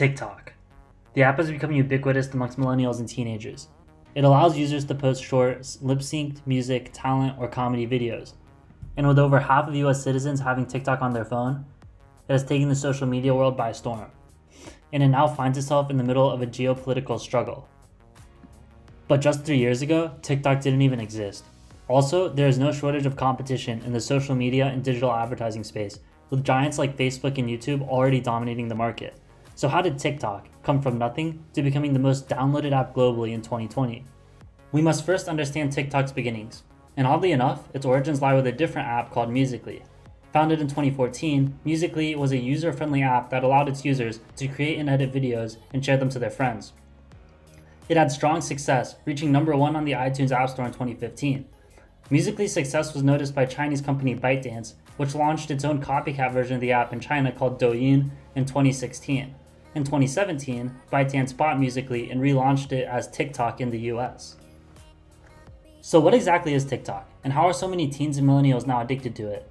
TikTok. The app has become ubiquitous amongst millennials and teenagers. It allows users to post short, lip synced music, talent, or comedy videos. And with over half of US citizens having TikTok on their phone, it has taken the social media world by storm. And it now finds itself in the middle of a geopolitical struggle. But just three years ago, TikTok didn't even exist. Also, there is no shortage of competition in the social media and digital advertising space, with giants like Facebook and YouTube already dominating the market. So, how did TikTok come from nothing to becoming the most downloaded app globally in 2020? We must first understand TikTok's beginnings, and oddly enough, its origins lie with a different app called Musical.ly. Founded in 2014, Musical.ly was a user friendly app that allowed its users to create and edit videos and share them to their friends. It had strong success, reaching number one on the iTunes App Store in 2015. Musical.ly's success was noticed by Chinese company ByteDance, which launched its own copycat version of the app in China called Douyin in 2016. In 2017, ByteDance bought Musical.ly and relaunched it as TikTok in the US. So, what exactly is TikTok, and how are so many teens and millennials now addicted to it?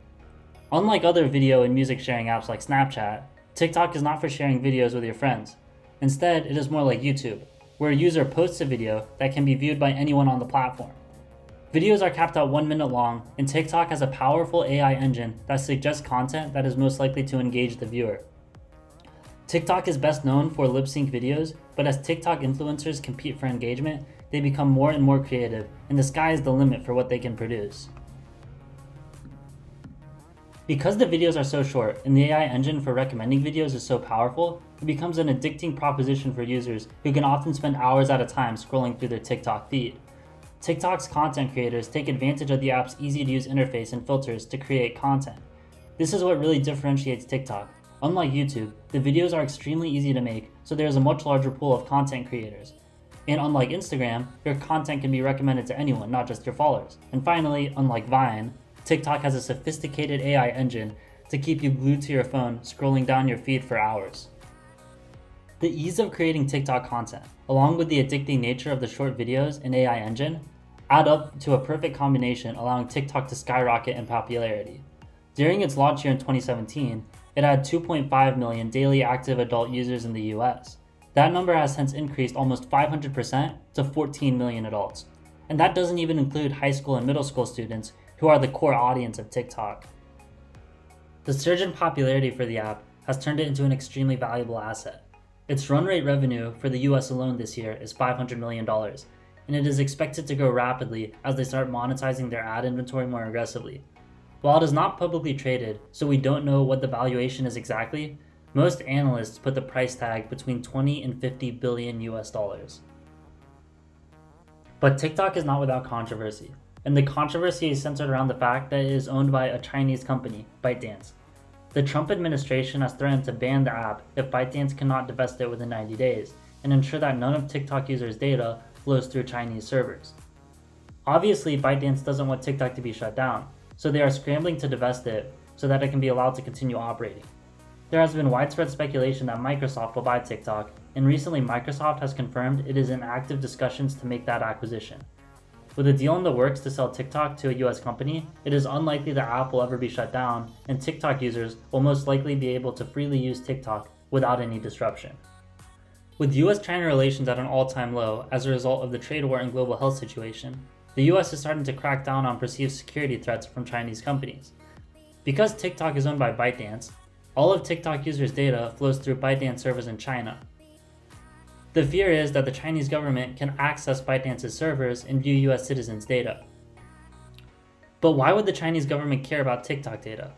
Unlike other video and music sharing apps like Snapchat, TikTok is not for sharing videos with your friends. Instead, it is more like YouTube, where a user posts a video that can be viewed by anyone on the platform. Videos are capped at one minute long, and TikTok has a powerful AI engine that suggests content that is most likely to engage the viewer. TikTok is best known for lip sync videos, but as TikTok influencers compete for engagement, they become more and more creative, and the sky is the limit for what they can produce. Because the videos are so short and the AI engine for recommending videos is so powerful, it becomes an addicting proposition for users who can often spend hours at a time scrolling through their TikTok feed. TikTok's content creators take advantage of the app's easy to use interface and filters to create content. This is what really differentiates TikTok. Unlike YouTube, the videos are extremely easy to make, so there is a much larger pool of content creators. And unlike Instagram, your content can be recommended to anyone, not just your followers. And finally, unlike Vine, TikTok has a sophisticated AI engine to keep you glued to your phone, scrolling down your feed for hours. The ease of creating TikTok content, along with the addicting nature of the short videos and AI engine, add up to a perfect combination allowing TikTok to skyrocket in popularity. During its launch year in 2017, it had 2.5 million daily active adult users in the US. That number has since increased almost 500% to 14 million adults. And that doesn't even include high school and middle school students who are the core audience of TikTok. The surge in popularity for the app has turned it into an extremely valuable asset. Its run rate revenue for the US alone this year is $500 million, and it is expected to grow rapidly as they start monetizing their ad inventory more aggressively. While it is not publicly traded, so we don't know what the valuation is exactly, most analysts put the price tag between 20 and 50 billion US dollars. But TikTok is not without controversy and the controversy is centered around the fact that it is owned by a Chinese company, ByteDance. The Trump administration has threatened to ban the app if ByteDance cannot divest it within 90 days and ensure that none of TikTok users' data flows through Chinese servers. Obviously, ByteDance doesn't want TikTok to be shut down, so they are scrambling to divest it so that it can be allowed to continue operating. There has been widespread speculation that Microsoft will buy TikTok, and recently Microsoft has confirmed it is in active discussions to make that acquisition. With a deal in the works to sell TikTok to a US company, it is unlikely the app will ever be shut down, and TikTok users will most likely be able to freely use TikTok without any disruption. With US China relations at an all time low as a result of the trade war and global health situation, the US is starting to crack down on perceived security threats from Chinese companies. Because TikTok is owned by ByteDance, all of TikTok users' data flows through ByteDance servers in China, the fear is that the Chinese government can access ByteDance's servers and view US citizens' data. But why would the Chinese government care about TikTok data?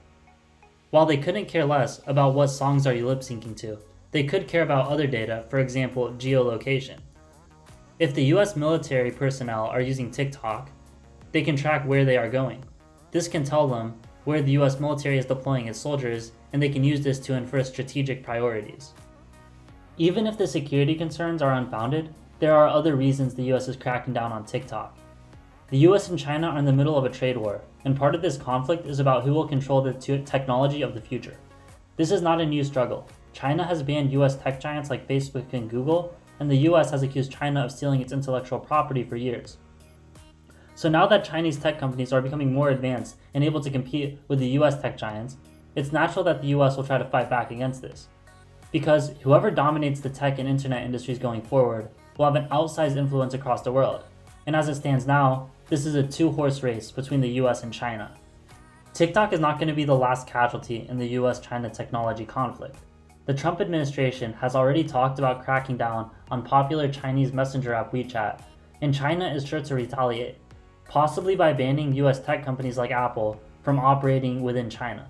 While they couldn't care less about what songs are you lip syncing to, they could care about other data, for example, geolocation. If the US military personnel are using TikTok, they can track where they are going. This can tell them where the US military is deploying its soldiers, and they can use this to infer strategic priorities. Even if the security concerns are unfounded, there are other reasons the US is cracking down on TikTok. The US and China are in the middle of a trade war, and part of this conflict is about who will control the technology of the future. This is not a new struggle. China has banned US tech giants like Facebook and Google, and the US has accused China of stealing its intellectual property for years. So now that Chinese tech companies are becoming more advanced and able to compete with the US tech giants, it's natural that the US will try to fight back against this. Because whoever dominates the tech and internet industries going forward will have an outsized influence across the world. And as it stands now, this is a two horse race between the US and China. TikTok is not going to be the last casualty in the US China technology conflict. The Trump administration has already talked about cracking down on popular Chinese messenger app WeChat, and China is sure to retaliate, possibly by banning US tech companies like Apple from operating within China.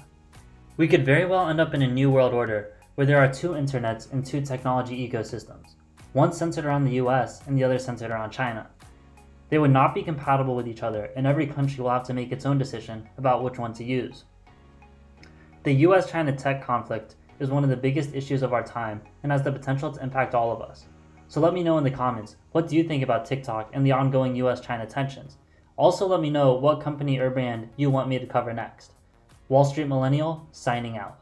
We could very well end up in a new world order where there are two internets and two technology ecosystems, one centered around the US and the other centered around China. They would not be compatible with each other, and every country will have to make its own decision about which one to use. The US China tech conflict is one of the biggest issues of our time and has the potential to impact all of us. So let me know in the comments what do you think about TikTok and the ongoing US China tensions. Also, let me know what company or brand you want me to cover next. Wall Street Millennial signing out.